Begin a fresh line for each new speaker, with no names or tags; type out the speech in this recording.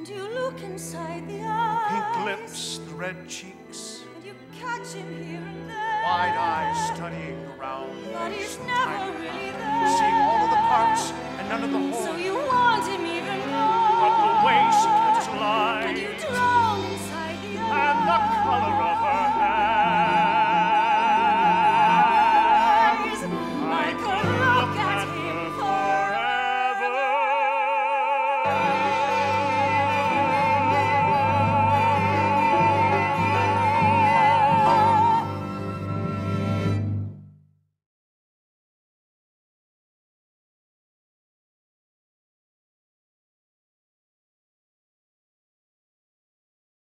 And you look inside the eyes.
Pink lips, the red cheeks,
And you catch him here and there.
wide eyes studying around.
But he's never really there.
Seeing all of the parts and none of the whole.
So